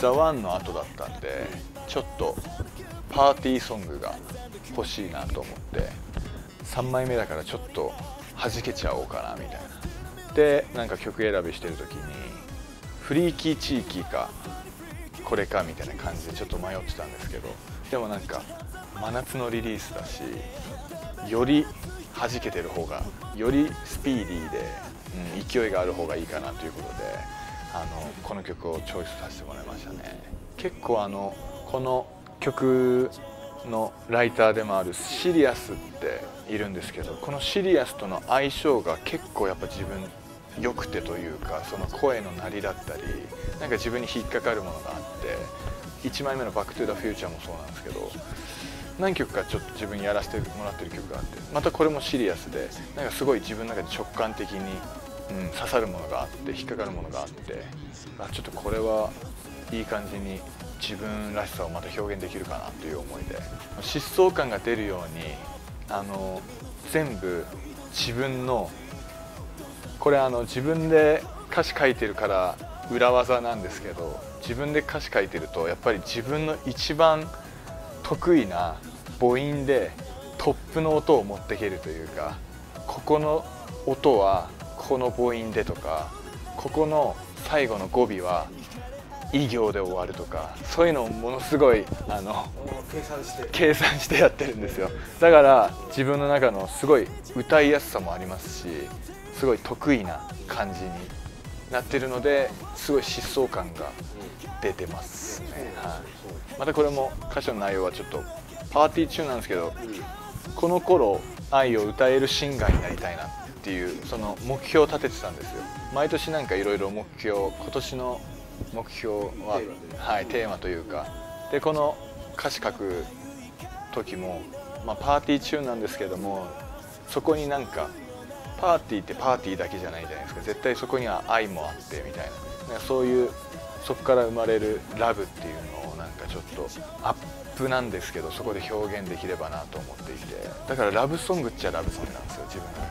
ザ・ワンの後だったんでちょっとパーティーソングが欲しいなと思って3枚目だからちょっと弾けちゃおうかなみたいな。でなんか曲選びしてる時にフリーキーチーキーかこれかみたいな感じでちょっと迷ってたんですけどでもなんか真夏のリリースだしより弾けてる方がよりスピーディーで、うん、勢いがある方がいいかなということであのこの曲をチョイスさせてもらいましたね。結構あのこの曲のライターでもあるシリアスっているんですけどこのシリアスとの相性が結構やっぱ自分良くてというかその声の鳴りだったりなんか自分に引っかかるものがあって1枚目の「バック・トゥ・ザ・フューチャー」もそうなんですけど何曲かちょっと自分にやらせてもらってる曲があってまたこれもシリアスでなんかすごい自分の中で直感的に、うん、刺さるものがあって引っかかるものがあってあちょっとこれはいい感じに自分らしさをまた表現できるかなという思いで疾走感が出るようにあの全部自分のこれあの自分で歌詞書いてるから裏技なんですけど自分で歌詞書いてるとやっぱり自分の一番得意な母音でトップの音を持っていけるというかここの音はこの母音でとかここの最後の語尾は異行で終わるとかそういうのをものすごいあの計算して。計算してやってるんですよ。だから自分の中のすごい歌いやすさもありますしすごい得意な感じになってるのですごい疾走感が出てますね、はい、またこれも歌詞の内容はちょっとパーティー中なんですけどこの頃愛を歌えるシンガーになりたいなっていうその目標を立ててたんですよ。毎年なんかいろいろ目標今年の目標は、はい、テーマというか。でこの歌詞書く時も、まあ、パーティー中なんですけどもそこになんかパーティーってパーティーだけじゃないじゃないですか。絶対そこには愛もあってみたいな。そういうそこから生まれるラブっていうのをアップなんですけどそこで表現できればなと思っていて。だからラブソングっちゃラブソングなんですよ自分の